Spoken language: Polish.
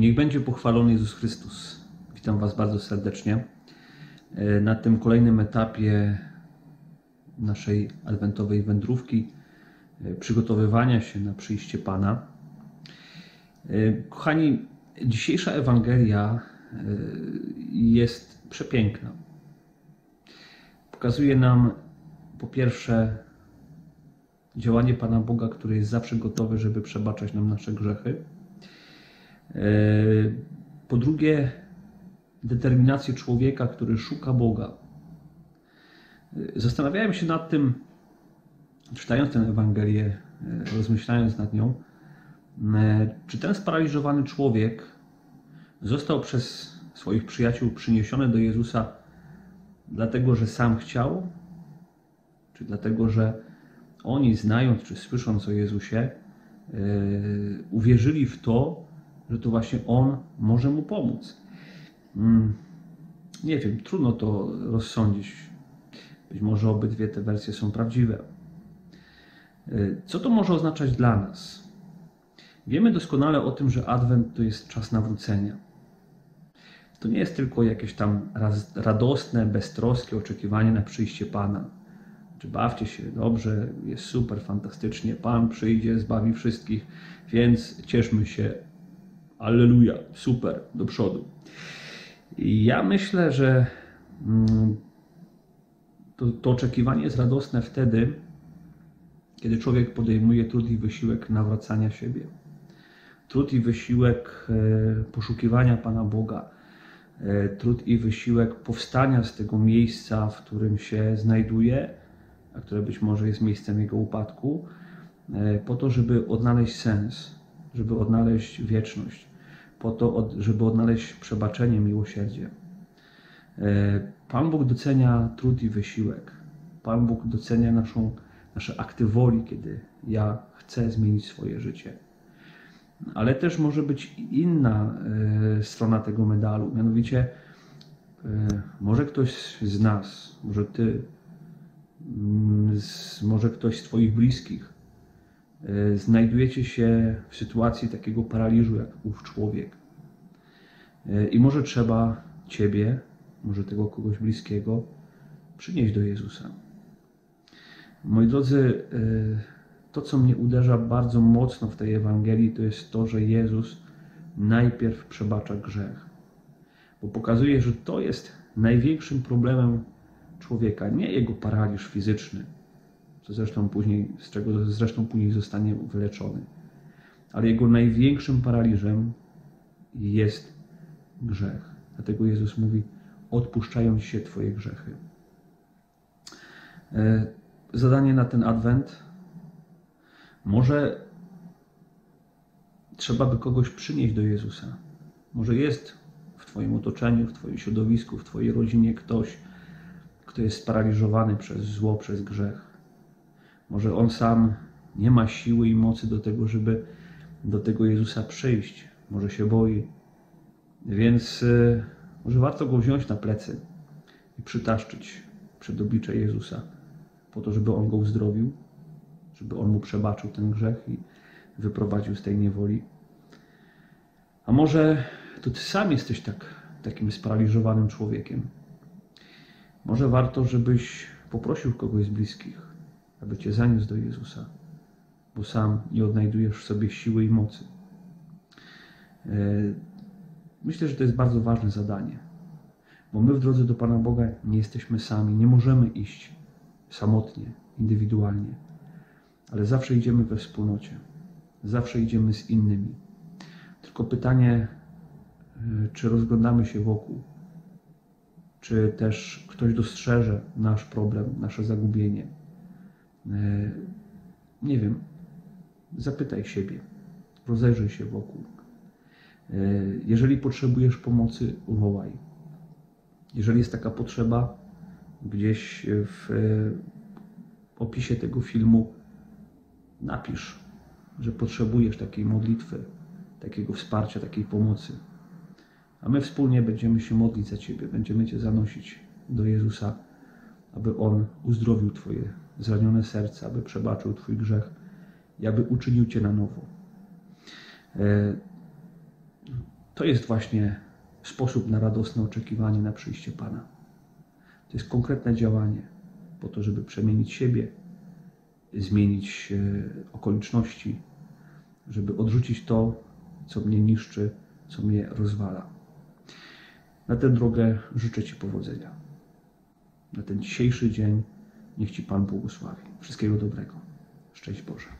Niech będzie pochwalony Jezus Chrystus. Witam Was bardzo serdecznie e, na tym kolejnym etapie naszej adwentowej wędrówki, e, przygotowywania się na przyjście Pana. E, kochani, dzisiejsza Ewangelia jest przepiękna. Pokazuje nam po pierwsze działanie Pana Boga, który jest zawsze gotowy, żeby przebaczać nam nasze grzechy. E, po drugie, determinację człowieka, który szuka Boga. E, zastanawiałem się nad tym, czytając tę Ewangelię, e, rozmyślając nad nią, czy ten sparaliżowany człowiek został przez swoich przyjaciół przyniesiony do Jezusa dlatego, że sam chciał, czy dlatego, że oni, znając czy słysząc o Jezusie, uwierzyli w to, że to właśnie On może mu pomóc. Mm, nie wiem, trudno to rozsądzić. Być może obydwie te wersje są prawdziwe. Y, co to może oznaczać dla nas? Wiemy doskonale o tym, że Adwent to jest czas nawrócenia. To nie jest tylko jakieś tam radosne, beztroskie oczekiwanie na przyjście Pana. Czy bawcie się dobrze, jest super, fantastycznie, Pan przyjdzie, zbawi wszystkich, więc cieszmy się, Alleluja, super, do przodu. Ja myślę, że mm, to, to oczekiwanie jest radosne wtedy, kiedy człowiek podejmuje trud i wysiłek nawracania siebie. Trud i wysiłek e, poszukiwania Pana Boga. E, trud i wysiłek powstania z tego miejsca, w którym się znajduje, a które być może jest miejscem jego upadku, e, po to, żeby odnaleźć sens, żeby odnaleźć wieczność po to, żeby odnaleźć przebaczenie, miłosierdzie. E, Pan Bóg docenia trud i wysiłek. Pan Bóg docenia naszą, nasze akty woli, kiedy ja chcę zmienić swoje życie. Ale też może być inna e, strona tego medalu, mianowicie e, może ktoś z nas, może ty, mm, może ktoś z Twoich bliskich znajdujecie się w sytuacji takiego paraliżu jak ów człowiek. E, I może trzeba Ciebie, może tego kogoś bliskiego, przynieść do Jezusa. Moi drodzy, e, to co mnie uderza bardzo mocno w tej Ewangelii, to jest to, że Jezus najpierw przebacza grzech. Bo pokazuje, że to jest największym problemem człowieka, nie jego paraliż fizyczny, zresztą później, z czego zresztą później zostanie wyleczony. Ale jego największym paraliżem jest grzech. Dlatego Jezus mówi: odpuszczają ci się Twoje grzechy. E, zadanie na ten adwent. Może trzeba by kogoś przynieść do Jezusa. Może jest w Twoim otoczeniu, w Twoim środowisku, w Twojej rodzinie ktoś, kto jest sparaliżowany przez zło, przez grzech. Może on sam nie ma siły i mocy do tego, żeby do tego Jezusa przyjść. Może się boi. Więc e, może warto go wziąć na plecy i przytaszczyć przed oblicze Jezusa, po to, żeby on go uzdrowił, żeby on mu przebaczył ten grzech i wyprowadził z tej niewoli. A może to ty sam jesteś tak, takim sparaliżowanym człowiekiem. Może warto, żebyś poprosił kogoś z bliskich, aby Cię zaniósł do Jezusa, bo sam nie odnajdujesz w sobie siły i mocy. E, myślę, że to jest bardzo ważne zadanie, bo my w drodze do Pana Boga nie jesteśmy sami, nie możemy iść samotnie, indywidualnie, ale zawsze idziemy we wspólnocie, zawsze idziemy z innymi. Tylko pytanie, e, czy rozglądamy się wokół, czy też ktoś dostrzeże nasz problem, nasze zagubienie nie wiem, zapytaj siebie, rozejrzyj się wokół. E, jeżeli potrzebujesz pomocy, wołaj. Jeżeli jest taka potrzeba, gdzieś w opisie tego filmu napisz, że potrzebujesz takiej modlitwy, takiego wsparcia, takiej pomocy. A my wspólnie będziemy się modlić za Ciebie, będziemy Cię zanosić do Jezusa, aby On uzdrowił Twoje zranione serce, aby przebaczył Twój grzech i aby uczynił Cię na nowo. E, To jest właśnie sposób na radosne oczekiwanie na przyjście Pana. To jest konkretne działanie po to, żeby przemienić siebie, zmienić e, okoliczności, żeby odrzucić to, co mnie niszczy, co mnie rozwala. Na tę drogę życzę Ci powodzenia. Na ten dzisiejszy dzień niech Ci Pan błogosławi. Wszystkiego dobrego. Szczęść Boże.